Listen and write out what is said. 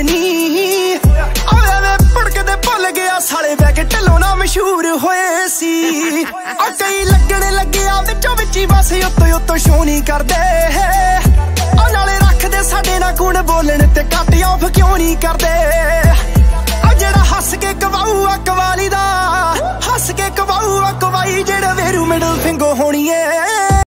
ਹੋਏ ਨਹੀਂ ਆਇਆ ਵੇ ਭੜਕਦੇ ਭੁੱਲ ਗਿਆ, ਸਾਲੇ ਬੈ ਕੇ ਢਿੱਲੋਂ ਨਾ ਮਸ਼ਹੂਰ ਹੋਏ ਸੀ। ਆ ਕਈ ਲੱਗਣ ਲੱਗਿਆ ਵਿੱਚੋਂ ਵਿੱਚ ਹੀ ਬਸ ਉੱਤੋਂ ਉੱਤੋਂ ਸ਼ੋਨੀ ਕਰਦੇ। ਆ ਨਾਲੇ ਰੱਖਦੇ ਸਾਡੇ ਨਾਲ ਕੂਣ ਬੋਲਣ ਤੇ ਕੱਟ ਆਫ ਕਿਉਂ ਨਹੀਂ ਕਰਦੇ। ਆ ਜਿਹੜਾ ਹੱਸ ਕੇ ਕਵਾਊ ਆ ਕਵਾਲੀ ਦਾ, ਹੱਸ ਕੇ ਕਵਾਊ ਆ ਕਵਾਈ, ਜਿਹੜਾ ਵੇਰੂ ਮਿਡਲ ਫਿੰਗੋ ਹੋਣੀ